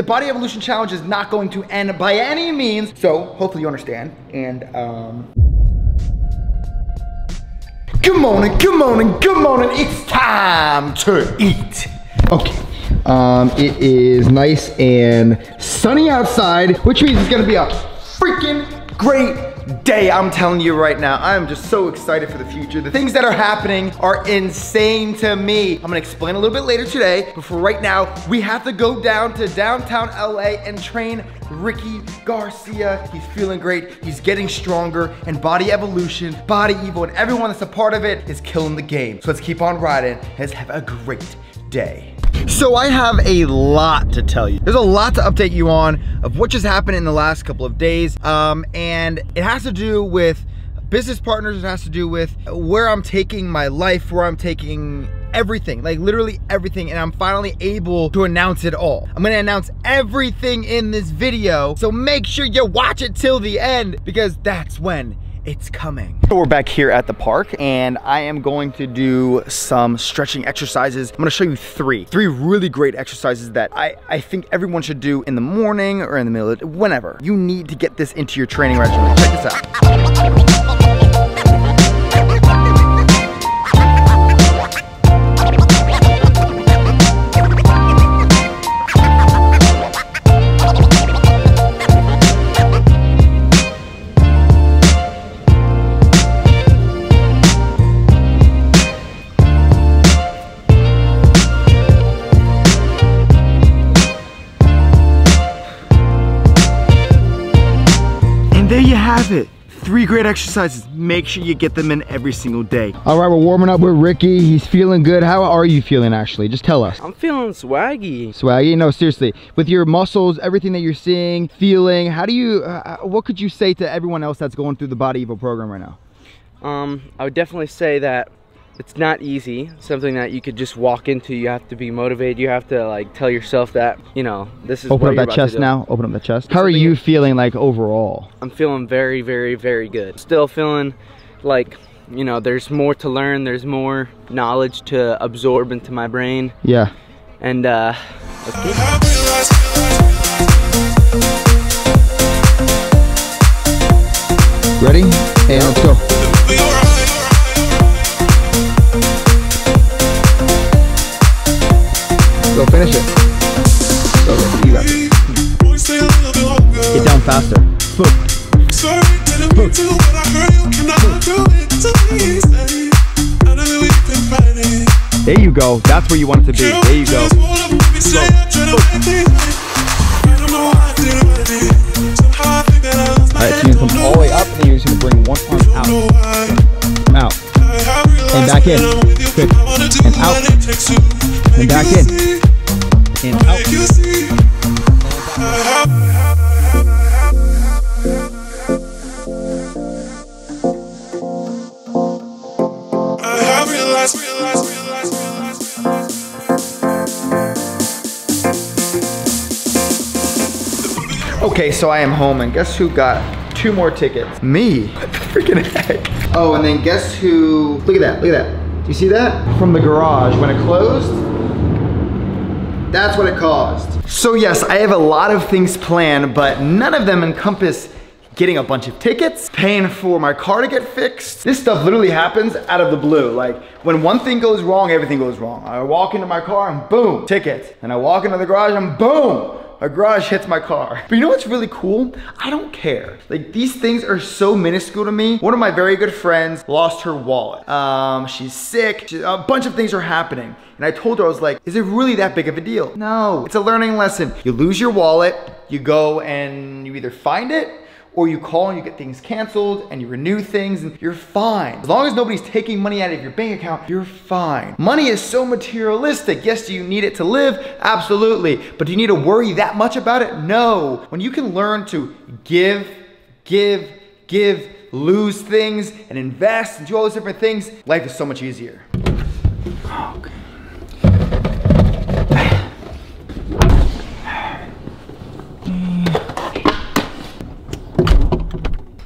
the Body Evolution Challenge is not going to end by any means. So hopefully you understand. And um, good morning, good morning, good morning. It's time to eat. Okay. Um, it is nice and sunny outside, which means it's gonna be a freaking great day. I'm telling you right now, I'm just so excited for the future. The things that are happening are insane to me. I'm gonna explain a little bit later today, but for right now, we have to go down to downtown LA and train Ricky Garcia. He's feeling great, he's getting stronger, and Body Evolution, Body Evo, and everyone that's a part of it is killing the game. So let's keep on riding. Let's have a great day. So I have a lot to tell you. There's a lot to update you on of what just happened in the last couple of days. Um, and it has to do with business partners, it has to do with where I'm taking my life, where I'm taking everything, like literally everything, and I'm finally able to announce it all. I'm gonna announce everything in this video, so make sure you watch it till the end because that's when it's coming. So we're back here at the park and I am going to do some stretching exercises. I'm gonna show you three, three really great exercises that I, I think everyone should do in the morning or in the middle of, whenever. You need to get this into your training regimen. Check this out. There it. Three great exercises. Make sure you get them in every single day. All right, we're warming up with Ricky. He's feeling good. How are you feeling, Ashley? Just tell us. I'm feeling swaggy. Swaggy? No, seriously. With your muscles, everything that you're seeing, feeling, how do you, uh, what could you say to everyone else that's going through the Body Evo program right now? Um, I would definitely say that it's not easy. Something that you could just walk into. You have to be motivated. You have to like tell yourself that you know this is. Open up that chest now. Open up that chest. How are you feeling like overall? I'm feeling very, very, very good. Still feeling like you know there's more to learn. There's more knowledge to absorb into my brain. Yeah. And uh. Ready? And let's go. Finish it. Go, go. You got it. Get down faster. Boom. There you go. That's where you want it to be. There you go. Alright, so you're come all the way up, and you're just gonna bring one arm out. Come out. And back in. Good. And out. And back in. And out. Okay, so I am home, and guess who got two more tickets? Me. What the freaking heck? Oh, and then guess who? Look at that. Look at that. Do you see that? From the garage when it closed. That's what it caused. So yes, I have a lot of things planned, but none of them encompass getting a bunch of tickets, paying for my car to get fixed. This stuff literally happens out of the blue. Like when one thing goes wrong, everything goes wrong. I walk into my car and boom, ticket. And I walk into the garage and boom, a garage hits my car. But you know what's really cool? I don't care. Like these things are so minuscule to me. One of my very good friends lost her wallet. Um, she's sick. She- a bunch of things are happening. And I told her, I was like, is it really that big of a deal? No, it's a learning lesson. You lose your wallet, you go and you either find it or you call and you get things canceled and you renew things and you're fine. As long as nobody's taking money out of your bank account, you're fine. Money is so materialistic. Yes, do you need it to live? Absolutely. But do you need to worry that much about it? No. When you can learn to give, give, give, lose things and invest and do all those different things, life is so much easier. Oh, okay.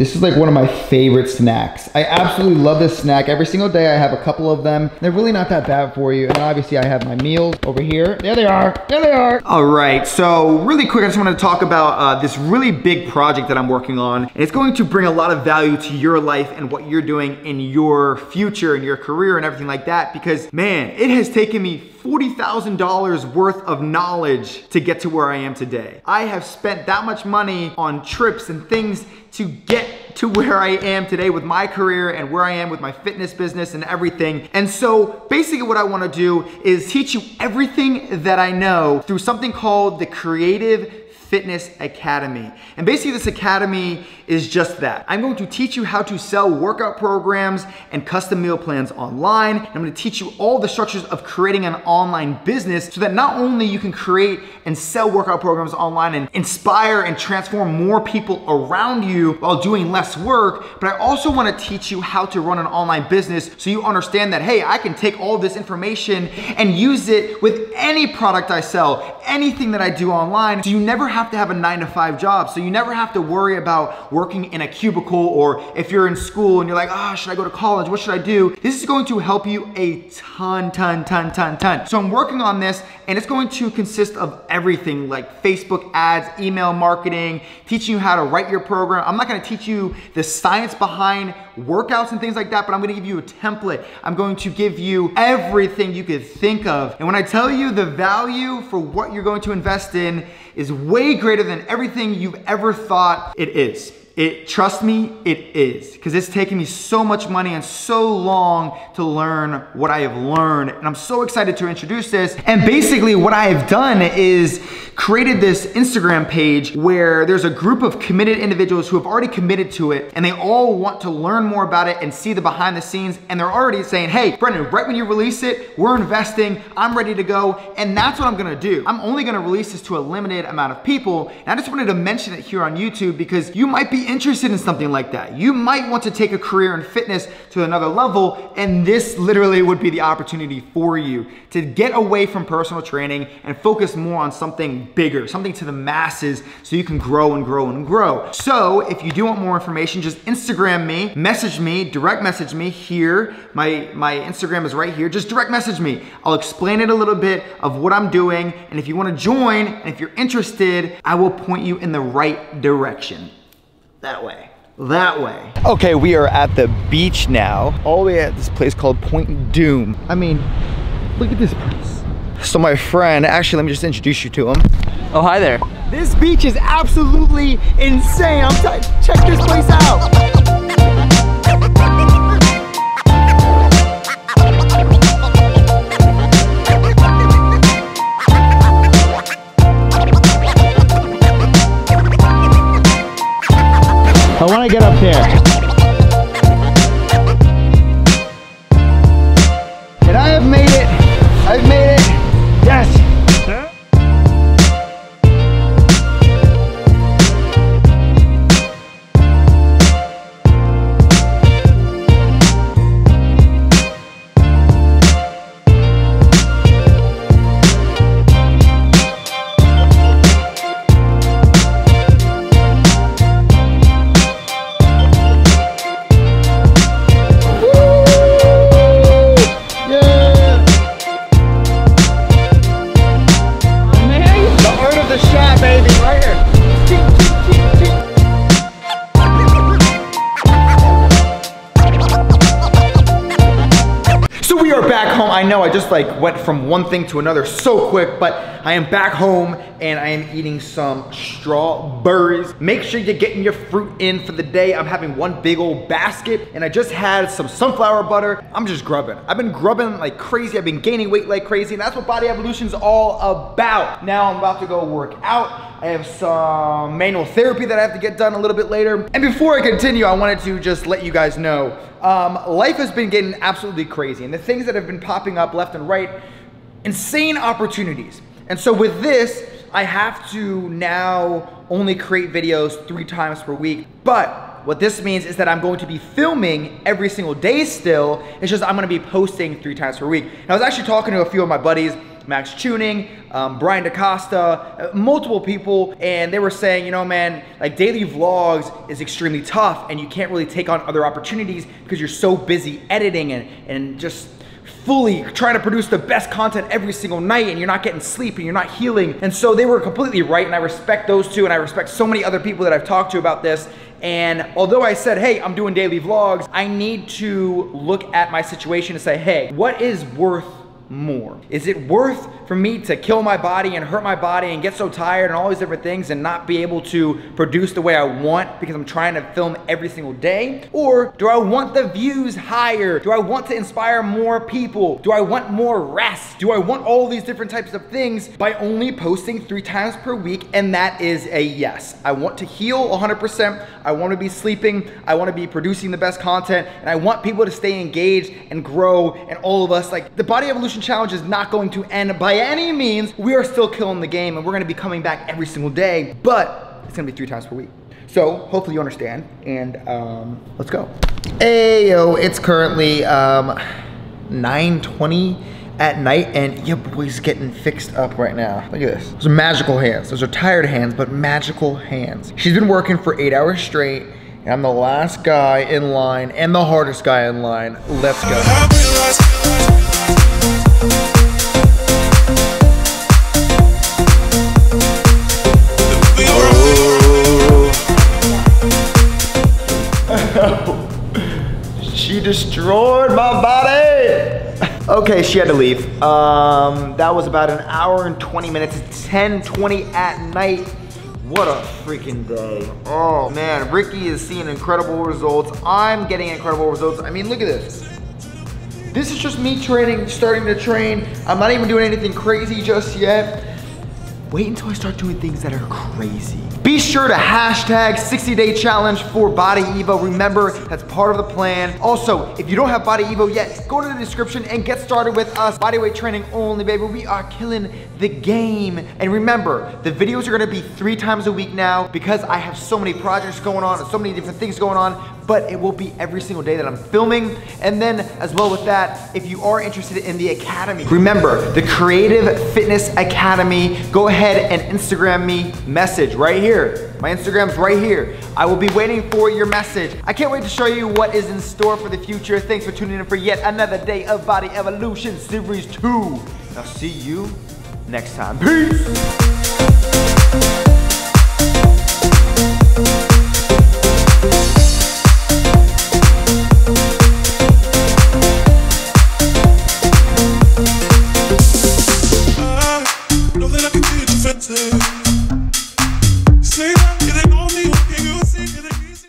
This is like one of my favorite snacks. I absolutely love this snack. Every single day I have a couple of them. They're really not that bad for you. And obviously I have my meals over here. There they are, there they are. All right, so really quick, I just to talk about uh, this really big project that I'm working on. And it's going to bring a lot of value to your life and what you're doing in your future and your career and everything like that. Because man, it has taken me $40,000 worth of knowledge to get to where I am today. I have spent that much money on trips and things to get to where I am today with my career and where I am with my fitness business and everything. And so basically what I wanna do is teach you everything that I know through something called the Creative Fitness Academy. And basically this academy is just that. I'm going to teach you how to sell workout programs and custom meal plans online. And I'm gonna teach you all the structures of creating an online business so that not only you can create and sell workout programs online and inspire and transform more people around you while doing less work, but I also wanna teach you how to run an online business so you understand that, hey, I can take all this information and use it with any product I sell, anything that I do online. So you never have have to have a nine to five job. So you never have to worry about working in a cubicle or if you're in school and you're like, ah, oh, should I go to college? What should I do? This is going to help you a ton, ton, ton, ton, ton. So I'm working on this and it's going to consist of everything like Facebook ads, email marketing, teaching you how to write your program. I'm not gonna teach you the science behind workouts and things like that, but I'm gonna give you a template. I'm going to give you everything you could think of. And when I tell you the value for what you're going to invest in is way greater than everything you've ever thought it is. It, trust me, it is. Because it's taken me so much money and so long to learn what I have learned. And I'm so excited to introduce this. And basically what I have done is created this Instagram page where there's a group of committed individuals who have already committed to it and they all want to learn more about it and see the behind the scenes. And they're already saying, hey, Brendan, right when you release it, we're investing, I'm ready to go. And that's what I'm gonna do. I'm only gonna release this to a limited amount of people. And I just wanted to mention it here on YouTube because you might be interested in something like that. You might want to take a career in fitness to another level, and this literally would be the opportunity for you to get away from personal training and focus more on something bigger, something to the masses so you can grow and grow and grow. So if you do want more information, just Instagram me, message me, direct message me here. My, my Instagram is right here. Just direct message me. I'll explain it a little bit of what I'm doing, and if you wanna join, and if you're interested, I will point you in the right direction. That way. That way. Okay, we are at the beach now. All the way at this place called Point Dume. I mean, look at this place. So my friend, actually, let me just introduce you to him. Oh, hi there. This beach is absolutely insane. I'm check this place out. Want to get up there. I know I just like went from one thing to another so quick, but I am back home and I am eating some strawberries. Make sure you're getting your fruit in for the day. I'm having one big old basket and I just had some sunflower butter. I'm just grubbing. I've been grubbing like crazy. I've been gaining weight like crazy and that's what Body Evolution is all about. Now I'm about to go work out. I have some manual therapy that I have to get done a little bit later. And before I continue, I wanted to just let you guys know, um, life has been getting absolutely crazy and the things that have been popping up left and right, insane opportunities. And so with this, I have to now only create videos three times per week. But what this means is that I'm going to be filming every single day still. It's just I'm gonna be posting three times per week. And I was actually talking to a few of my buddies Max Tuning, um, Brian DaCosta, uh, multiple people, and they were saying, you know, man, like daily vlogs is extremely tough and you can't really take on other opportunities because you're so busy editing and, and just fully trying to produce the best content every single night and you're not getting sleep and you're not healing. And so they were completely right and I respect those two and I respect so many other people that I've talked to about this. And although I said, hey, I'm doing daily vlogs, I need to look at my situation and say, hey, what is worth more? Is it worth for me to kill my body and hurt my body and get so tired and all these different things and not be able to produce the way I want because I'm trying to film every single day? Or do I want the views higher? Do I want to inspire more people? Do I want more rest? Do I want all these different types of things by only posting three times per week? And that is a yes. I want to heal 100%. I want to be sleeping. I want to be producing the best content. And I want people to stay engaged and grow and all of us. Like the Body Evolution Challenge is not going to end by any means, we are still killing the game and we're gonna be coming back every single day, but it's gonna be three times per week. So hopefully you understand and um, let's go. Hey yo, it's currently um, 9.20 at night and your boy's getting fixed up right now. Look at this. Those are magical hands. Those are tired hands, but magical hands. She's been working for eight hours straight and I'm the last guy in line and the hardest guy in line. Let's go. My body. Okay, she had to leave. Um, that was about an hour and 20 minutes. It's 10:20 at night. What a freaking day. Oh man, Ricky is seeing incredible results. I'm getting incredible results. I mean, look at this. This is just me training, starting to train. I'm not even doing anything crazy just yet. Wait until I start doing things that are crazy. Be sure to hashtag 60 day challenge for Body Evo. Remember, that's part of the plan. Also, if you don't have Body Evo yet, go to the description and started with us. Bodyweight training only, baby. We are killing the game. And remember, the videos are gonna be three times a week now because I have so many projects going on and so many different things going on but it will be every single day that I'm filming. And then as well with that, if you are interested in the Academy, remember the Creative Fitness Academy, go ahead and Instagram me message right here. My Instagram's right here. I will be waiting for your message. I can't wait to show you what is in store for the future. Thanks for tuning in for yet another day of Body Evolution Series 2. I'll see you next time. Peace!